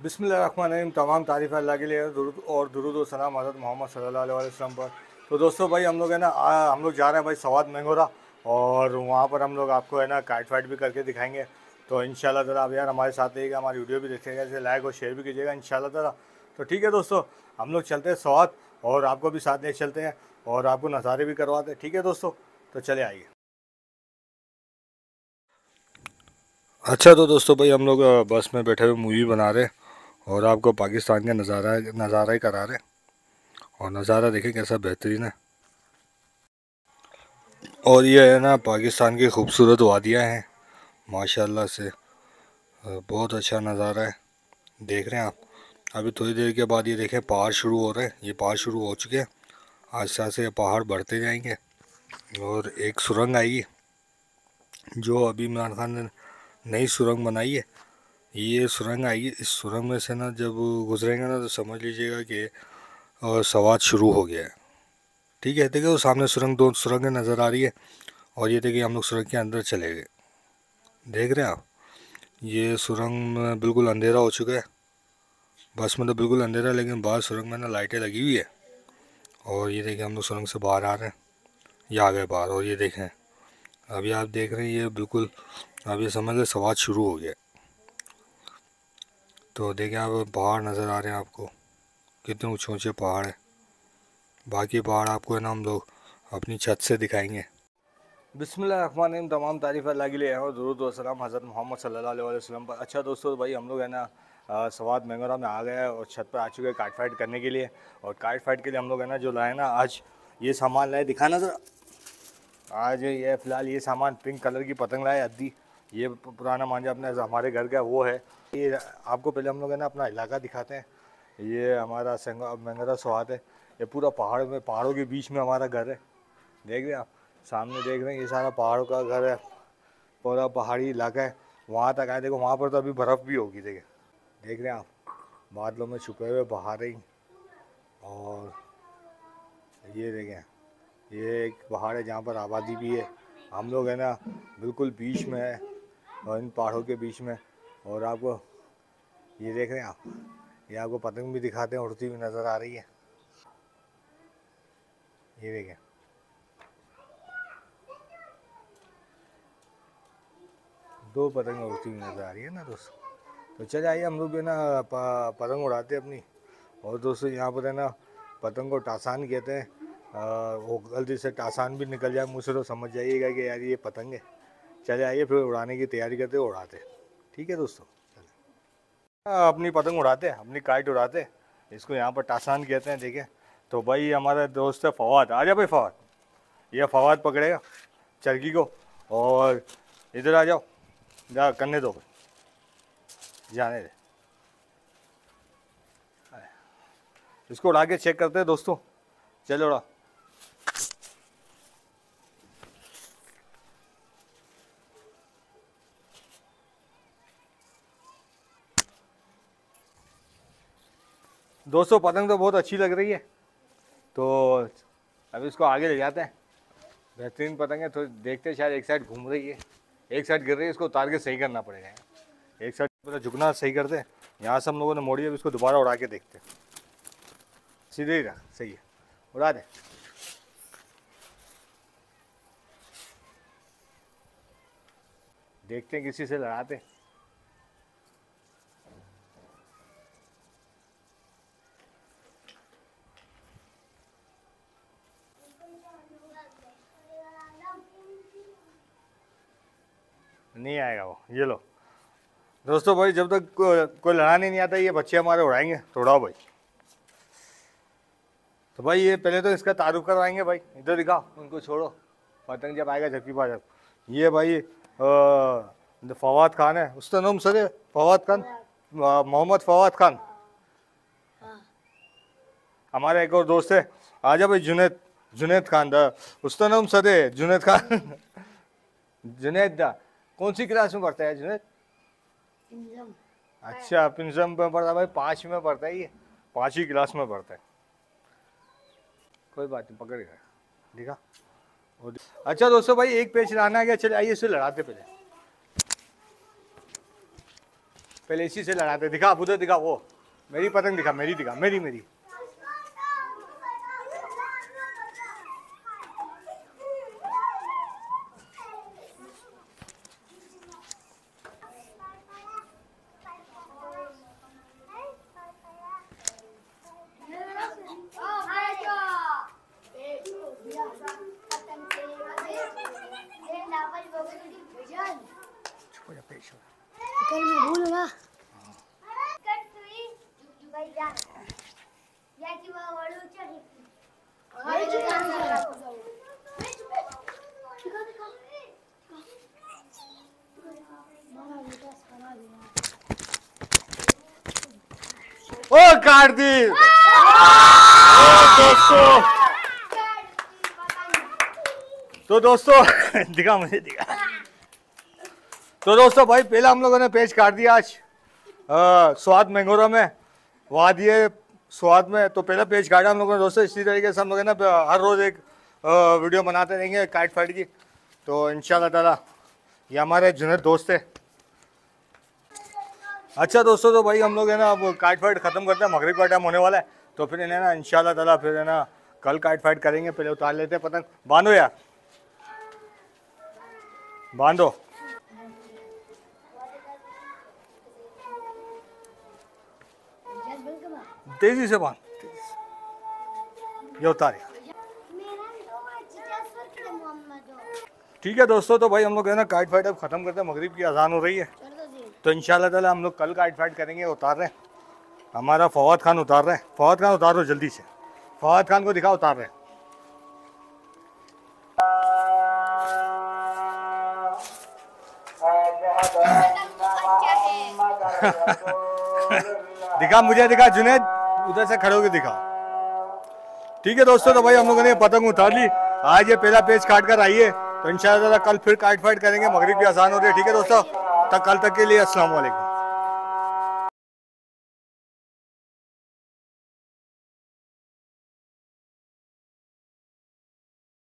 बिस्मिल्लाहिर्रहमानिर्रहीम, तमाम तारीफ़ अल्लाह के लिए, दुरूद और दुरूद सलाम हज़रत मोहम्मद वसल्लम पर। तो दोस्तों भाई, हम लोग है ना हम लोग जा रहे हैं भाई सवाद मंगोरा, और वहाँ पर हम लोग आपको है ना, काइट फाइट भी करके दिखाएँगे। तो इन ताला आप यार हमारे साथ रहिएगा, हमारी वीडियो भी देखिएगा, इसे लाइक और शेयर भी कीजिएगा इन ताला तो ठीक है दोस्तों, हम लोग चलते हैं सवाद, और आपको भी साथ ले चलते हैं, और आपको नज़ारे भी करवाते हैं। ठीक है दोस्तों तो चले आइए। अच्छा तो दोस्तों भाई, हम लोग बस में बैठे हुए मूवी बना रहे हैं। और आपको पाकिस्तान का नज़ारा नज़ारा ही करा रहे हैं। और नज़ारा देखें कैसा बेहतरीन है। और ये है ना, पाकिस्तान की खूबसूरत वादियाँ हैं। माशाल्लाह से बहुत अच्छा नज़ारा है। देख रहे हैं आप। अभी थोड़ी देर के बाद ये देखें, पहाड़ शुरू हो रहे हैं। ये पहाड़ शुरू हो चुके हैं। आस्ते आस्ते ये पहाड़ बढ़ते जाएँगे। और एक सुरंग आएगी जो अभी इमरान खान ने नई सुरंग बनाई है। ये सुरंग आएगी इस सुरंग में से ना जब गुजरेंगे ना तो समझ लीजिएगा कि सवाद शुरू हो गया है। ठीक है देखिए वो सामने सुरंग, दो सुरंगें नज़र आ रही है और ये देखिए हम लोग सुरंग के अंदर चले गए। देख रहे हैं आप? ये सुरंग में बिल्कुल अंधेरा हो चुका है। बस में तो बिल्कुल अंधेरा है, लेकिन बाहर सुरंग में ना लाइटें लगी हुई है। और ये देखिए हम लोग सुरंग से बाहर आ रहे हैं। ये आ गए बाहर और ये देखें। अभी आप देख रहे हैं, ये बिल्कुल अब ये समझ लें सवाद शुरू हो गया तो देखें आप पहाड़ नज़र आ रहे हैं आपको। कितने ऊँचे ऊँचे पहाड़ हैं। बाकी पहाड़ आपको है ना हम लोग अपनी छत से दिखाएँगे। बिस्मिल्लाहिर्रहमानिर्रहीम, तमाम तारीफ़ अल्लाह के लिए और दुरूद व सलाम हज़रत मोहम्मद सल्लल्लाहु अलैहि वसल्लम पर। अच्छा दोस्तों, भाई हम लोग है ना सवाद मैंगोरा में आ गए हैं और छत पर आ चुके हैं काट फाइट करने के लिए। और काट फाइट के लिए हम लोग है ना, जो लाए ना, आज ये सामान लाए। दिखाना ज़रा। आज ये फ़िलहाल ये सामान पिंक कलर की पतंग लाए अद्दी ये पुराना मांझा अपने हमारे घर का वो है। ये आपको पहले हम लोग है ना अपना इलाका दिखाते हैं। ये हमारा मंगरा स्वाद है। ये पूरा पहाड़ में, पहाड़ों के बीच में हमारा घर है। देख रहे हैं आप? सामने देख रहे हैं, ये सारा पहाड़ों का घर है। पूरा पहाड़ी इलाका है। वहाँ तक आए, देखो वहाँ पर तो अभी बर्फ़ भी होगी देखिए देख रहे हैं आप? बादलों में छुपे हुए पहाड़ ही। और ये देखें ये एक पहाड़ है जहाँ पर आबादी भी है। हम लोग है ना बिल्कुल बीच में है। और इन पहाड़ों के बीच में। और आपको ये देख रहे हैं आप, ये आपको पतंग भी दिखाते हैं, उड़ती हुई नज़र आ रही है। ये देखें। दो पतंग उड़ती हुई नज़र आ रही है ना दोस्तों? तो चले आइए, हम लोग ना पतंग उड़ाते हैं अपनी। और दोस्तों, यहाँ पर है ना, पतंग को टासान कहते हैं। वो गलती से टासान भी निकल जाए, मुझसे तो समझ जाइएगा कि यार ये पतंग है। चले आइए फिर उड़ाने की तैयारी करते उड़ाते ठीक है दोस्तों? चले। हाँ, अपनी पतंग उड़ाते हैं अपनी काइट उड़ाते इसको यहाँ पर टासान कहते हैं देखिए। तो भाई हमारा दोस्त है फवाद। आ जा भाई फवाद। ये फवाद पकड़ेगा चरखी को और इधर आ जाओ। जा करने दो। जाने दे। इसको उड़ा के चेक करते हैं दोस्तों। चलो उड़ा। दोस्तों, पतंग तो बहुत अच्छी लग रही है। तो अब इसको आगे ले जाते हैं। बेहतरीन पतंग है तो देखते हैं शायद एक साइड घूम रही है। एक साइड गिर रही है, इसको उतार के सही करना पड़ेगा। एक साइड पहले झुकना सही करते हैं। यहाँ से हम लोगों ने मोड़ी, अब इसको दोबारा उड़ा के देखते हैं। सीधे ही रहा, सही है। उड़ा दे। देखते हैं किसी से लड़ाते हैं। नहीं आएगा वो। ये लो। दोस्तों भाई जब तक को, कोई लड़ाने नहीं आता ये बच्चे हमारे उड़ाएँगे। तो उड़ाओ भाई। तो भाई ये पहले तो इसका तारुफ करवाएँगे भाई। इधर दिखाओ उनको छोड़ो। पतंग जब आएगा झपकी पा जब ये भाई फवाद खान है। उसका नाम सर है फवाद खान। मोहम्मद फवाद खान। हमारा एक और दोस्त है। आ आजा भाई जुनेद। जुनेद खान दा। उसका नाम सर है जुनेद खान। जुनेद दा। कौन सी क्लास में पढ़ता है जुनेद अच्छा पिंजम में पढ़ता है भाई पाँच में पढ़ता है ये? पाँचवीं क्लास में पढ़ता है। कोई बात नहीं पकड़ गया देखा? वो दे- अच्छा दोस्तों भाई एक पेज लाना गया चले आइए इसे लड़ाते पहले। पहले इसी से लड़ाते दिखा उधर दिखा वो। मेरी पतंग दिखा मेरी दिखा मेरी मेरी छोड़ पेश हो कल मैं भूलूँगा ओ काट दी दोस्तों। तो दोस्तों दिखा मुझे दिखा। तो दोस्तों भाई पहला हम लोगों ने पेज काट दिया आज स्वाद मैंगोरा में। वाद ये स्वाद में तो पहला पेज काटा हम लोगों ने दोस्तों इसी तरीके से हम लोग ना हर रोज़ एक वीडियो बनाते रहेंगे काट फाइट की। तो इन ताला ये हमारे जुनेद दोस्त है। अच्छा दोस्तों तो भाई हम लोग है ना अब काट फाइट ख़त्म करते हैं, मगरिब का टाइम होने वाला है। तो फिर इन्हें ना इन ताला फिर है ना, कल काट फाइट करेंगे, पहले उतार लेते हैं पतंग। बांधो यार। बांधो। तेज़ी से बाँध। ये उतारे ठीक है दोस्तों तो भाई हम लोग है ना, काइट फाइट अब खत्म करते हैं, मगरिब की अजान हो रही है। तो इन ताला हम लोग कल का फाइट करेंगे, उतार रहे हैं। हमारा फवाद खान उतार रहे हैं। फवाद खान उतार जल्दी से। फवाद खान को दिखा उतार रहे हैं। दिखा, मुझे दिखा, जुनेद, उधर से खड़े होकर दिखा ठीक है दोस्तों तो भाई हम लोगों ने पतंग उतार ली। आज ये पहला पेज काट कर आइए तो इंशाल्लाह कल फिर काट फाइट करेंगे, मगरिब भी आसान हो रही है। ठीक है दोस्तों? तक कल तक के लिए अस्सलाम वालेकुम